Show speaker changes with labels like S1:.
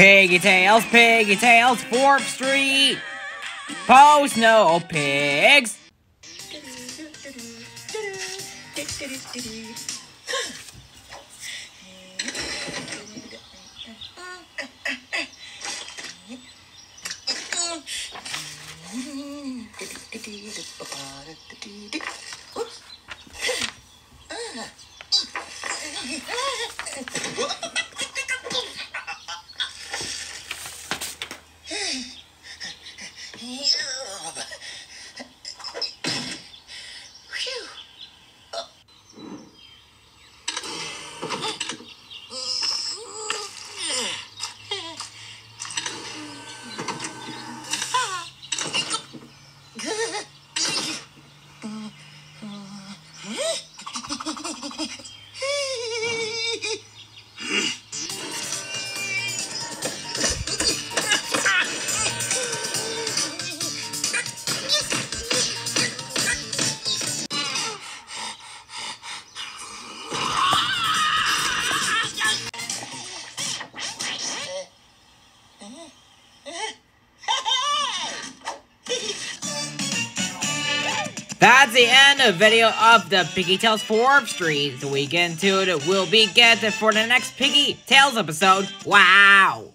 S1: Piggy Tales, Piggy Tales, 4th Street. Post no pigs. Yeah. That's the end of video of the Piggy Tales 4th Street. So we get it, we'll be getting for the next Piggy Tales episode. Wow!